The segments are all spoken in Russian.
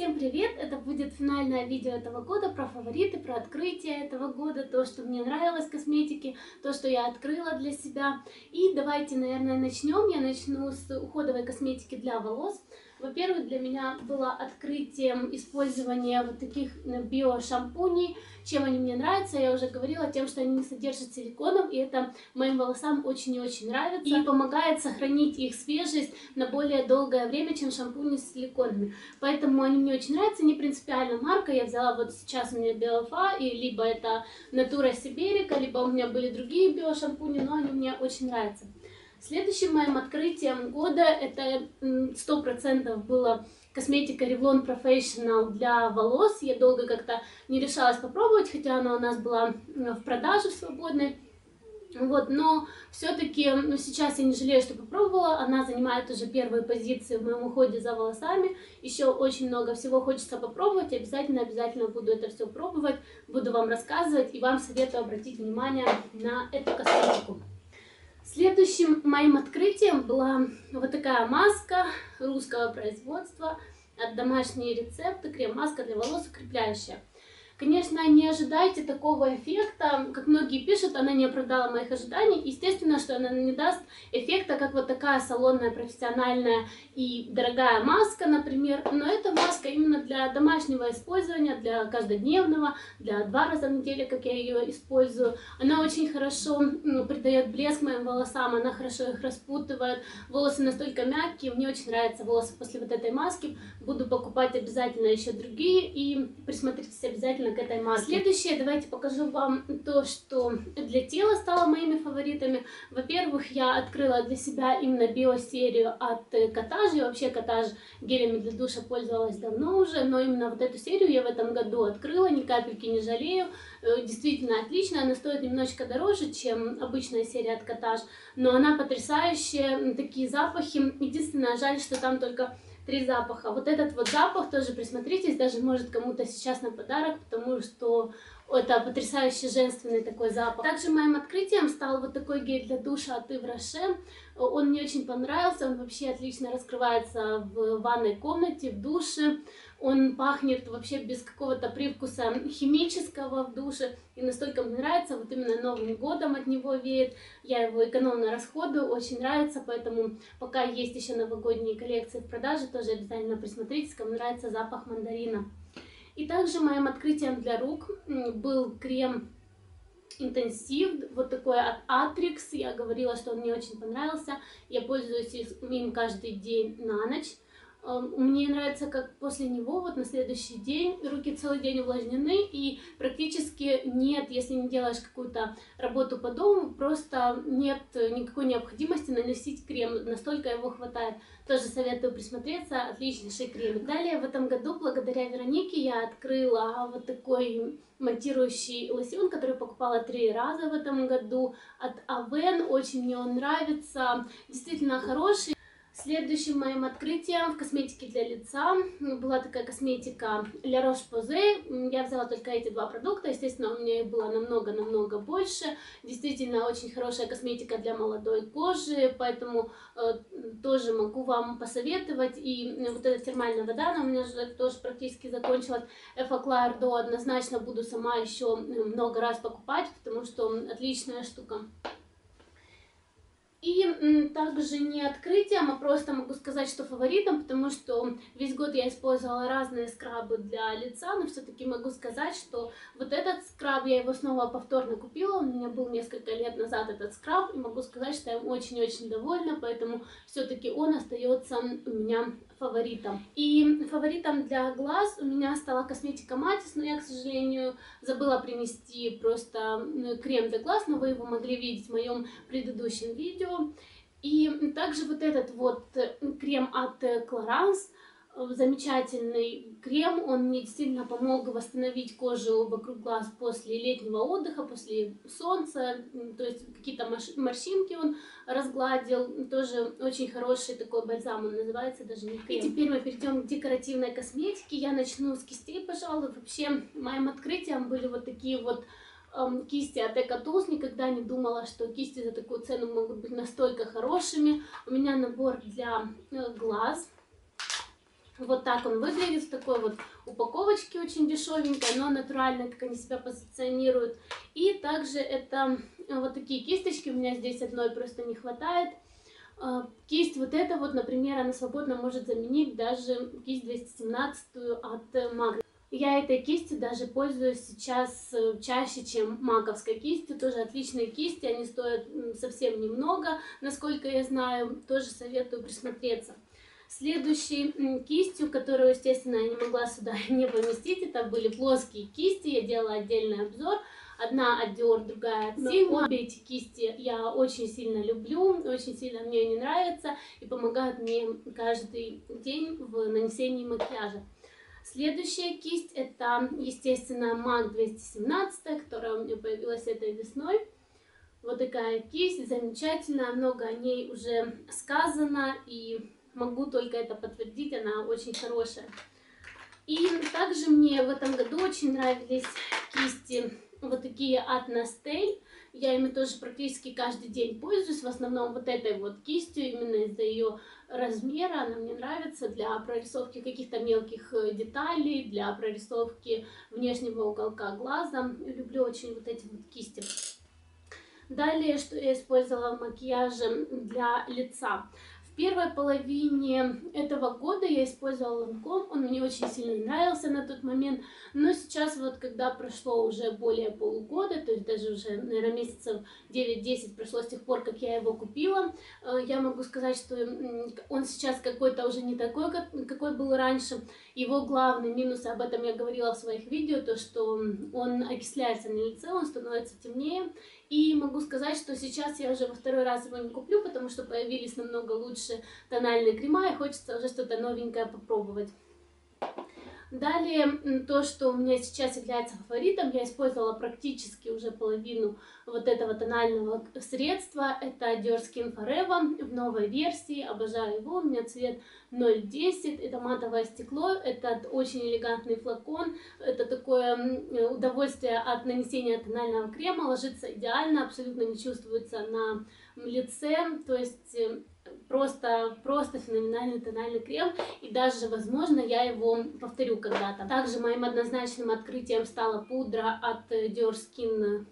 Всем привет! Это будет финальное видео этого года про фавориты, про открытие этого года, то, что мне нравилось в косметике, то, что я открыла для себя. И давайте, наверное, начнем. Я начну с уходовой косметики для волос. Во-первых, для меня было открытием использования вот таких э, биошампуней. Чем они мне нравятся, я уже говорила, тем, что они не содержат силиконов, и это моим волосам очень и очень нравится. И помогает сохранить их свежесть на более долгое время, чем шампуни с силиконами. Поэтому они мне очень нравятся, не принципиально марка. Я взяла вот сейчас у меня Биофа, и либо это Натура Сиберика, либо у меня были другие биошампуни, но они мне очень нравятся. Следующим моим открытием года это сто процентов было косметика Revlon Professional для волос. Я долго как-то не решалась попробовать, хотя она у нас была в продаже свободной. Вот, но все-таки ну, сейчас я не жалею, что попробовала. Она занимает уже первые позиции в моем уходе за волосами. Еще очень много всего хочется попробовать. Обязательно, обязательно буду это все пробовать. Буду вам рассказывать и вам советую обратить внимание на эту косметику. Следующим моим открытием была вот такая маска русского производства от домашние рецепты, крем-маска для волос укрепляющая. Конечно, не ожидайте такого эффекта, как многие пишут, она не оправдала моих ожиданий. Естественно, что она не даст эффекта, как вот такая салонная, профессиональная и дорогая маска, например. Но эта маска именно для домашнего использования, для каждодневного, для два раза в неделю, как я ее использую. Она очень хорошо ну, придает блеск моим волосам, она хорошо их распутывает. Волосы настолько мягкие, мне очень нравятся волосы после вот этой маски. Буду покупать обязательно еще другие и присмотритесь обязательно к этой маске. Следующее, давайте покажу вам то, что для тела стало моими фаворитами. Во-первых, я открыла для себя именно биосерию от Катажи. И вообще Катаж гелями для душа пользовалась давно уже, но именно вот эту серию я в этом году открыла, ни капельки не жалею. Э, действительно отличная, она стоит немножечко дороже, чем обычная серия от Катаж, но она потрясающая, такие запахи. Единственное, жаль, что там только три запаха. Вот этот вот запах тоже присмотритесь, даже может кому-то сейчас на подарок, потому что это потрясающий женственный такой запах. Также моим открытием стал вот такой гель для душа от Ивраше. Он мне очень понравился, он вообще отлично раскрывается в ванной комнате, в душе. Он пахнет вообще без какого-то привкуса химического в душе. И настолько мне нравится, вот именно Новым годом от него веет. Я его экономно расходую, очень нравится, поэтому пока есть еще новогодние коллекции в продаже, тоже обязательно присмотритесь, кому нравится запах мандарина. И также моим открытием для рук был крем интенсив, вот такой от Atrix. Я говорила, что он мне очень понравился. Я пользуюсь им каждый день на ночь. Мне нравится, как после него вот на следующий день руки целый день увлажнены и практически нет, если не делаешь какую-то работу по дому, просто нет никакой необходимости наносить крем, настолько его хватает. Тоже советую присмотреться, отличнейший крем. Далее в этом году, благодаря Веронике, я открыла вот такой монтирующий лосьон, который покупала три раза в этом году от Авен. Очень мне он нравится, действительно хороший. Следующим моим открытием в косметике для лица была такая косметика La Roche-Posay. Я взяла только эти два продукта, естественно, у меня их было намного-намного больше. Действительно, очень хорошая косметика для молодой кожи, поэтому э, тоже могу вам посоветовать. И вот эта термальная вода, она у меня уже тоже практически закончилась. Эфоклар до однозначно буду сама еще много раз покупать, потому что отличная штука. И также не открытием, а просто могу сказать, что фаворитом, потому что весь год я использовала разные скрабы для лица, но все-таки могу сказать, что вот этот скраб, я его снова повторно купила, у меня был несколько лет назад этот скраб, и могу сказать, что я очень-очень довольна, поэтому все-таки он остается у меня фаворитом. И фаворитом для глаз у меня стала косметика Матис, но я, к сожалению, забыла принести просто крем для глаз, но вы его могли видеть в моем предыдущем видео. И также вот этот вот крем от Clarins, замечательный крем, он мне действительно помог восстановить кожу вокруг глаз после летнего отдыха, после солнца, то есть какие-то морщинки он разгладил, тоже очень хороший такой бальзам, он называется даже не крем. И теперь мы перейдем к декоративной косметике, я начну с кистей, пожалуй, вообще моим открытием были вот такие вот эм, кисти от Экотулс. Никогда не думала, что кисти за такую цену могут быть настолько хорошими. У меня набор для э, глаз Вот так он выглядит, в такой вот упаковочке очень дешевенькой, но натурально, как они себя позиционируют. И также это вот такие кисточки, у меня здесь одной просто не хватает. А, кисть вот эта вот, например, она свободно может заменить даже кисть 217 от MAC. Я этой кистью даже пользуюсь сейчас э, чаще, чем маковской кистью. Тоже отличные кисти, они стоят совсем немного, насколько я знаю. Тоже советую присмотреться. Следующей кистью, которую, естественно, я не могла сюда не поместить, это были плоские кисти. Я делала отдельный обзор. Одна от Dior, другая от Sigma. Обе эти кисти я очень сильно люблю, очень сильно мне они нравятся и помогают мне каждый день в нанесении макияжа. Следующая кисть это, естественно, MAC 217, которая у меня появилась этой весной. Вот такая кисть, замечательная, много о ней уже сказано, и могу только это подтвердить, она очень хорошая. И также мне в этом году очень нравились кисти вот такие от Nastel. Я ими тоже практически каждый день пользуюсь, в основном вот этой вот кистью, именно из-за ее размера, она мне нравится для прорисовки каких-то мелких э, деталей, для прорисовки внешнего уголка глаза. Люблю очень вот эти вот кисти. Далее, что я использовала в макияже для лица первой половине этого года я использовала Lancome, он мне очень сильно нравился на тот момент, но сейчас вот, когда прошло уже более полугода, то есть даже уже, наверное, месяцев 9-10 прошло с тех пор, как я его купила, э, я могу сказать, что он сейчас какой-то уже не такой, какой был раньше. Его главный минус, об этом я говорила в своих видео, то, что он окисляется на лице, он становится темнее, и могу сказать, что сейчас я уже во второй раз его не куплю, потому что появились намного лучше тональные крема, и хочется уже что-то новенькое попробовать. Далее, то, что у меня сейчас является фаворитом, я использовала практически уже половину вот этого тонального средства. Это Dior Skin Forever в новой версии, обожаю его, у меня цвет 010, это матовое стекло, это очень элегантный флакон, это такое удовольствие от нанесения тонального крема, ложится идеально, абсолютно не чувствуется на лице, то есть э, просто, просто феноменальный тональный крем, и даже, возможно, я его повторю когда-то. Также моим однозначным открытием стала пудра от Dior Skin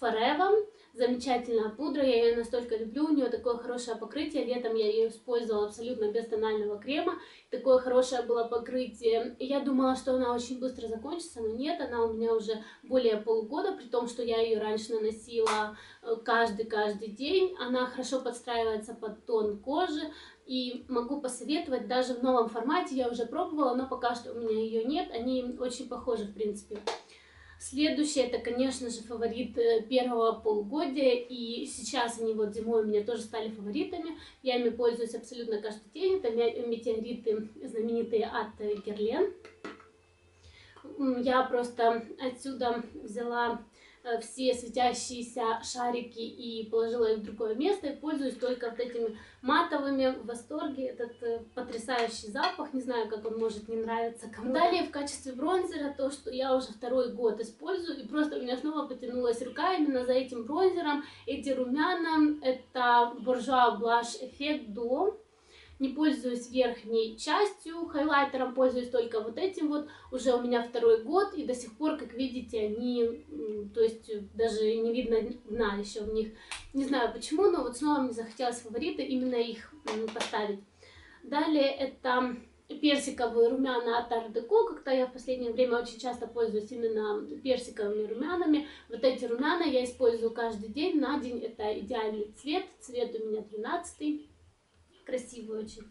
Forever. Замечательная пудра, я ее настолько люблю, у нее такое хорошее покрытие, летом я ее использовала абсолютно без тонального крема, такое хорошее было покрытие. Я думала, что она очень быстро закончится, но нет, она у меня уже более полугода, при том, что я ее раньше наносила каждый-каждый э, день. Она хорошо подстраивается под тон кожи, и могу посоветовать даже в новом формате, я уже пробовала, но пока что у меня ее нет, они очень похожи в принципе. Следующее, это, конечно же, фаворит э, первого полугодия, и сейчас они вот зимой у меня тоже стали фаворитами. Я ими пользуюсь абсолютно каждый день. Это метеориты знаменитые от Герлен. Я просто отсюда взяла все светящиеся шарики и положила их в другое место и пользуюсь только вот этими матовыми. В восторге. Этот э, потрясающий запах. Не знаю как он может не нравиться. Кому далее в качестве бронзера то что я уже второй год использую. И просто у меня снова потянулась рука именно за этим бронзером. Эти румяна. Это буржуа блаш эффект дуо не пользуюсь верхней частью, хайлайтером пользуюсь только вот этим вот, уже у меня второй год, и до сих пор, как видите, они, то есть даже не видно дна еще в них. Не знаю почему, но вот снова мне захотелось фавориты именно их поставить. Далее это персиковые румяна от Art Deco. Как-то я в последнее время очень часто пользуюсь именно персиковыми румянами. Вот эти румяна я использую каждый день. На день это идеальный цвет. Цвет у меня 13 красивые очень.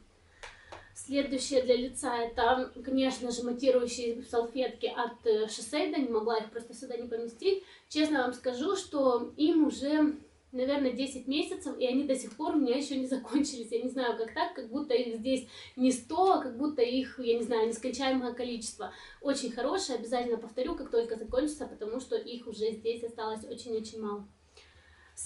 Следующее для лица это, конечно же, матирующие салфетки от э, Шосейда. Не могла их просто сюда не поместить. Честно вам скажу, что им уже, наверное, 10 месяцев, и они до сих пор у меня еще не закончились. Я не знаю, как так, как будто их здесь не 100, а как будто их, я не знаю, нескончаемое количество. Очень хорошие, обязательно повторю, как только закончится, потому что их уже здесь осталось очень-очень мало.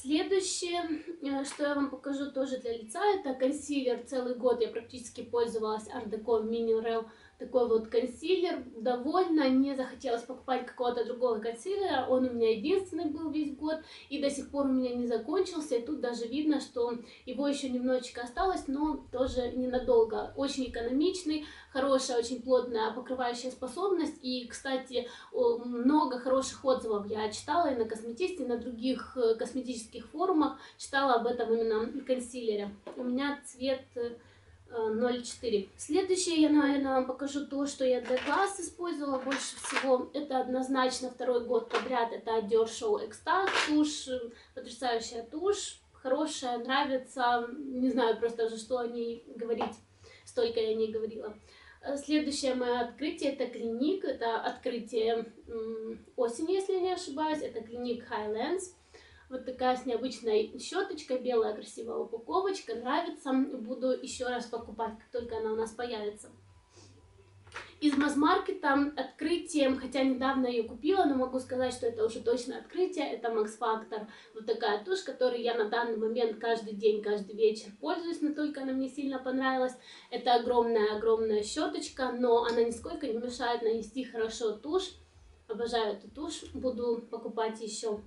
Следующее, э, что я вам покажу тоже для лица, это консилер. Целый год я практически пользовалась Art Deco Mineral такой вот консилер. Довольно не захотелось покупать какого-то другого консилера. Он у меня единственный был весь год и до сих пор у меня не закончился. И тут даже видно, что его еще немножечко осталось, но тоже ненадолго. Очень экономичный, хорошая, очень плотная покрывающая способность. И, кстати, много хороших отзывов я читала и на косметисте, и на других э, косметических форумах. Читала об этом именно консилере. У меня цвет э, 0,4. Следующее я, наверное, вам покажу то, что я для глаз использовала больше всего. Это однозначно второй год подряд. Это Dior Show Extase тушь. Потрясающая тушь. Хорошая, нравится. Не знаю просто уже, что о ней говорить. Столько я о ней говорила. Следующее мое открытие это клиник. Это открытие осени, если не ошибаюсь. Это клиник Highlands. Вот такая с необычной щеточкой, белая красивая упаковочка, нравится. Буду еще раз покупать, как только она у нас появится. Из масс-маркета открытием, хотя недавно ее купила, но могу сказать, что это уже точно открытие, это Max Factor. Вот такая тушь, которой я на данный момент каждый день, каждый вечер пользуюсь, настолько она мне сильно понравилась. Это огромная-огромная щеточка, но она нисколько не мешает нанести хорошо тушь. Обожаю эту тушь, буду покупать еще.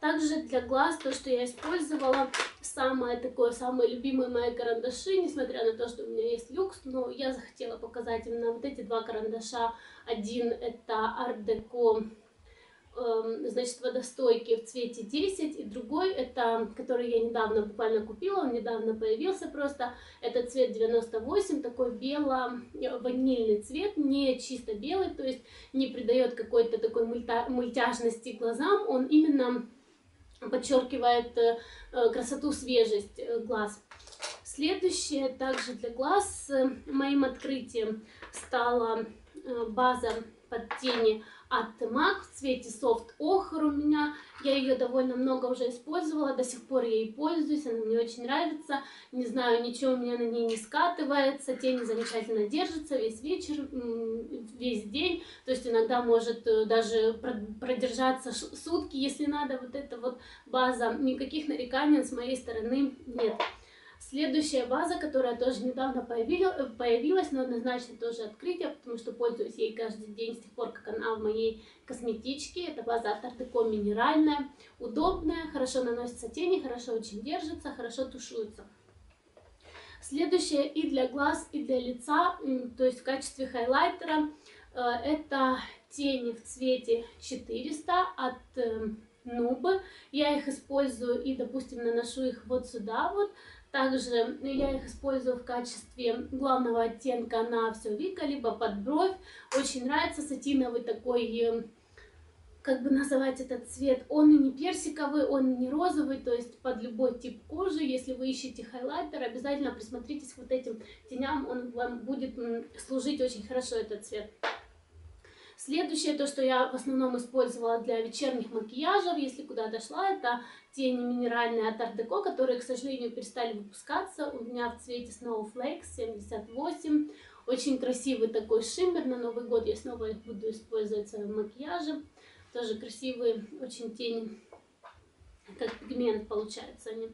Также для глаз то, что я использовала, самое такое, самые любимые мои карандаши, несмотря на то, что у меня есть люкс, но я захотела показать именно вот эти два карандаша. Один это Art Deco, э, значит, водостойкий в цвете 10, и другой это, который я недавно буквально купила, он недавно появился просто, это цвет 98, такой бело-ванильный цвет, не чисто белый, то есть не придает какой-то такой мультяжности глазам, он именно подчеркивает э, э, красоту, свежесть э, глаз. Следующее также для глаз моим открытием стала база под тени от MAC в цвете Soft Ochre у меня. Я ее довольно много уже использовала, до сих пор я ей пользуюсь, она мне очень нравится. Не знаю, ничего у меня на ней не скатывается, тени замечательно держатся весь вечер, весь день. То есть иногда может э, даже продержаться сутки, если надо. Вот эта вот база, никаких нареканий с моей стороны нет. Следующая база, которая тоже недавно появилась, но однозначно тоже открытие, потому что пользуюсь ей каждый день с тех пор, как она в моей косметичке. Это база от Art минеральная, удобная, хорошо наносится тени, хорошо очень держится, хорошо тушуется. Следующее и для глаз, и для лица, то есть в качестве хайлайтера, э, это тени в цвете 400 от Нубы. Я их использую и, допустим, наношу их вот сюда вот, также я их использую в качестве главного оттенка на все веко, либо под бровь. Очень нравится сатиновый такой, э, как бы называть этот цвет. Он и не персиковый, он и не розовый, то есть под любой тип кожи. Если вы ищете хайлайтер, обязательно присмотритесь к вот этим теням, он вам будет служить очень хорошо, этот цвет. Следующее, то, что я в основном использовала для вечерних макияжев, если куда-то шла, это тени минеральные от Art Deco, которые, к сожалению, перестали выпускаться. У меня в цвете Snowflake 78. Очень красивый такой шиммер. На Новый год я снова их буду использовать в своем макияже. Тоже красивые очень тени, как пигмент получается они.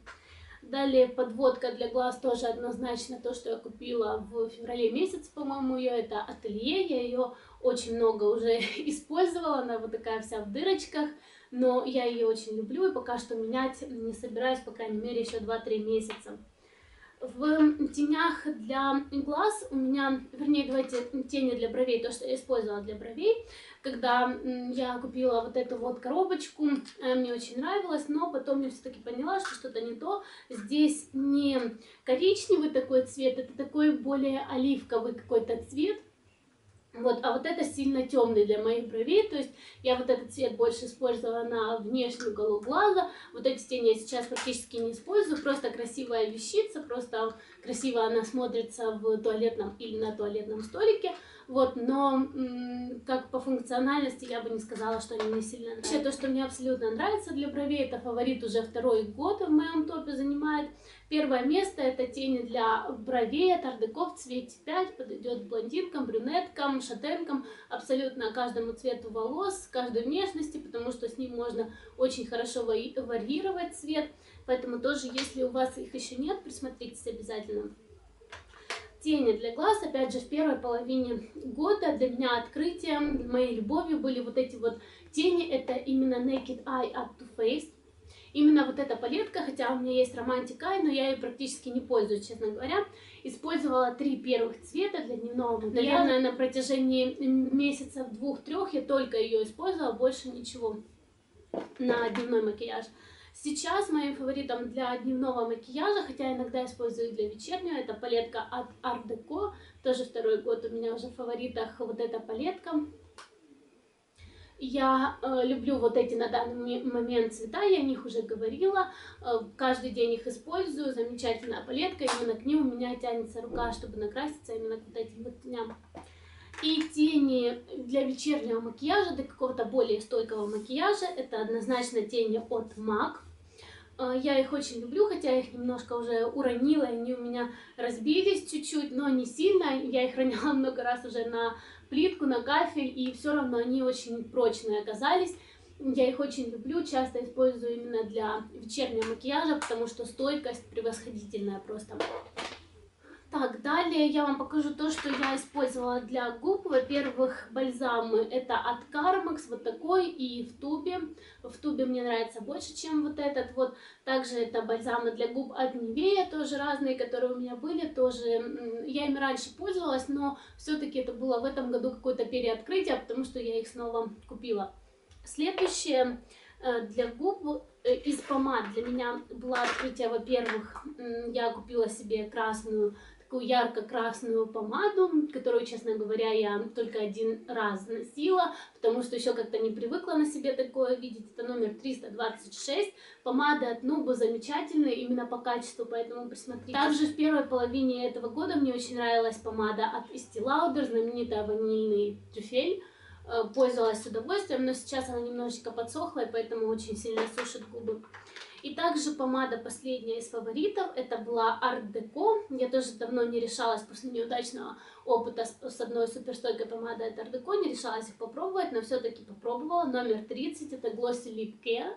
Далее подводка для глаз тоже однозначно то, что я купила в феврале месяце, по-моему, ее это ателье. Я ее очень много уже использовала, она вот такая вся в дырочках, но я ее очень люблю и пока что менять не собираюсь, по крайней мере, еще 2-3 месяца. В тенях для глаз у меня, вернее, давайте тени для бровей, то, что я использовала для бровей, когда я купила вот эту вот коробочку, э, мне очень нравилось, но потом я все-таки поняла, что что-то не то. Здесь не коричневый такой цвет, это такой более оливковый какой-то цвет, вот, а вот это сильно темный для моих бровей, то есть я вот этот цвет больше использовала на внешнюю голову глаза. Вот эти тени я сейчас практически не использую, просто красивая вещица, просто красиво она смотрится в туалетном или на туалетном столике. Вот, но как по функциональности я бы не сказала, что они мне сильно нравятся. Вообще, то, что мне абсолютно нравится для бровей, это фаворит уже второй год в моем топе занимает. Первое место это тени для бровей от Ардеко в цвете 5, подойдет блондинкам, брюнеткам, шатенкам, абсолютно каждому цвету волос, каждой внешности, потому что с ним можно очень хорошо варьировать цвет. Поэтому тоже, если у вас их еще нет, присмотритесь обязательно. Тени для глаз, опять же, в первой половине года для меня открытием, моей любовью были вот эти вот тени, это именно Naked Eye Up to Face. Именно вот эта палетка, хотя у меня есть Romantic Eye, но я ее практически не пользуюсь, честно говоря. Использовала три первых цвета для дневного макияжа. Наверное, на протяжении месяцев двух-трех я только ее использовала, больше ничего на дневной макияж. Сейчас моим фаворитом для дневного макияжа, хотя иногда использую для вечернего, это палетка от Art Deco. Тоже второй год у меня уже в фаворитах вот эта палетка. Я э, люблю вот эти на данный момент цвета, я о них уже говорила. Э, каждый день их использую, замечательная палетка. Именно к ним у меня тянется рука, чтобы накраситься именно к вот этим вот теням. И тени для вечернего макияжа, для какого-то более стойкого макияжа, это однозначно тени от MAC. Э, я их очень люблю, хотя я их немножко уже уронила, они у меня разбились чуть-чуть, но не сильно. Я их роняла много раз уже на плитку, на кафель, и все равно они очень прочные оказались. Я их очень люблю, часто использую именно для вечернего макияжа, потому что стойкость превосходительная просто. Так, далее я вам покажу то, что я использовала для губ. Во-первых, бальзамы это от Carmex, вот такой, и в тубе. В тубе мне нравится больше, чем вот этот вот. Также это бальзамы для губ от Nivea, тоже разные, которые у меня были, тоже. Я ими раньше пользовалась, но все-таки это было в этом году какое-то переоткрытие, потому что я их снова купила. Следующее э, для губ э, из помад для меня было открытие, во-первых, я купила себе красную такую ярко-красную помаду, которую, честно говоря, я только один раз носила, потому что еще как-то не привыкла на себе такое видеть. Это номер 326. Помада от Нубу замечательная именно по качеству, поэтому присмотрите. Также в первой половине этого года мне очень нравилась помада от Estee Lauder, знаменитая ванильный трюфель э, пользовалась с удовольствием, но сейчас она немножечко подсохла, и поэтому очень сильно сушит губы. И также помада последняя из фаворитов, это была Art Deco. Я тоже давно не решалась после неудачного опыта с, одной суперстойкой помадой от Art Deco, не решалась их попробовать, но все-таки попробовала. Номер 30, это Glossy Lip Care.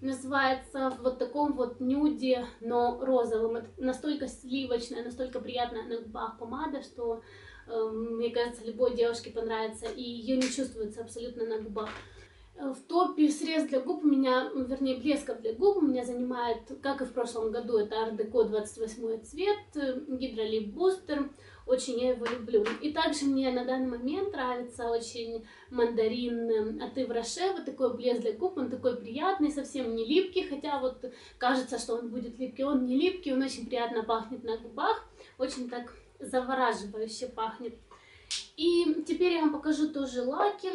Называется в вот таком вот нюде, но розовым. Это настолько сливочная, настолько приятная на губах помада, что э, мне кажется, любой девушке понравится. И ее не чувствуется абсолютно на губах. В топе средств для губ у меня, вернее, блесков для губ у меня занимает, как и в прошлом году, это Deco 28 цвет, Гидролип Бустер. Очень я его люблю. И также мне на данный момент нравится очень мандарин от Ивраше. Вот такой блеск для губ. Он такой приятный, совсем не липкий. Хотя вот кажется, что он будет липкий. Он не липкий, он очень приятно пахнет на губах. Очень так завораживающе пахнет. И теперь я вам покажу тоже лаки.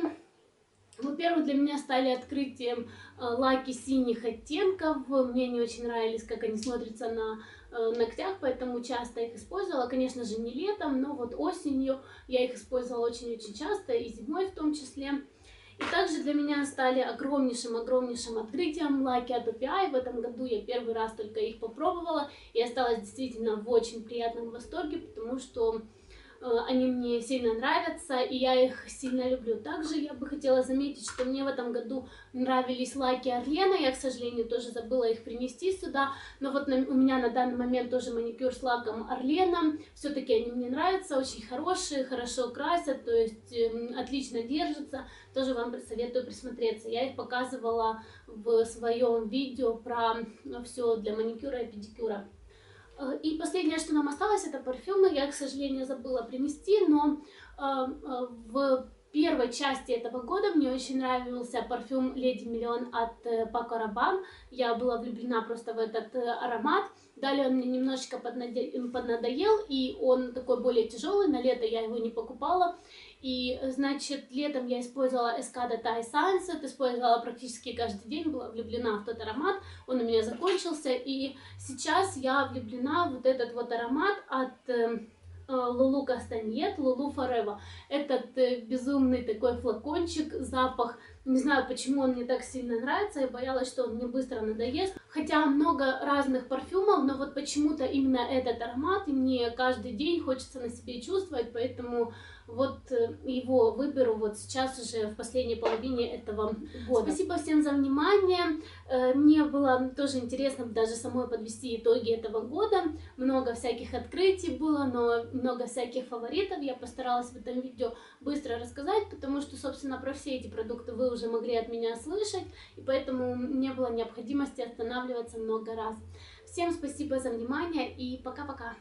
Во-первых, для меня стали открытием э, лаки синих оттенков. Мне не очень нравились, как они смотрятся на э, ногтях, поэтому часто их использовала. Конечно же, не летом, но вот осенью я их использовала очень-очень часто, и зимой в том числе. И также для меня стали огромнейшим-огромнейшим открытием лаки от OPI. В этом году я первый раз только их попробовала и осталась действительно в очень приятном восторге, потому что они мне сильно нравятся, и я их сильно люблю. Также я бы хотела заметить, что мне в этом году нравились лаки Орлена, я, к сожалению, тоже забыла их принести сюда, но вот на, у меня на данный момент тоже маникюр с лаком Орлена, все-таки они мне нравятся, очень хорошие, хорошо красят, то есть э, отлично держатся, тоже вам советую присмотреться. Я их показывала в своем видео про все для маникюра и педикюра. Э, и последнее, что нам осталось, это парфюмы. Я, к сожалению, забыла принести, но э, э, в первой части этого года мне очень нравился парфюм Леди Миллион от Пако Рабан. Я была влюблена просто в этот аромат. Далее он мне немножечко поднадоел, и он такой более тяжелый. На лето я его не покупала. И, значит, летом я использовала Escada Thai Sunset, использовала практически каждый день, была влюблена в тот аромат, он у меня закончился, и сейчас я влюблена в вот этот вот аромат от э, Лулу Кастаньет, Лулу Форева. Этот э, безумный такой флакончик, запах, не знаю, почему он мне так сильно нравится, я боялась, что он мне быстро надоест. Хотя много разных парфюмов, но вот почему-то именно этот аромат, и мне каждый день хочется на себе чувствовать, поэтому вот э, его выберу вот сейчас уже в последней половине этого года. Спасибо всем за внимание. Э, мне было тоже интересно даже самой подвести итоги этого года. Много всяких открытий было, но много всяких фаворитов. Я постаралась в этом видео быстро рассказать, потому что, собственно, про все эти продукты вы уже могли от меня слышать, и поэтому не было необходимости останавливаться много раз. Всем спасибо за внимание и пока-пока!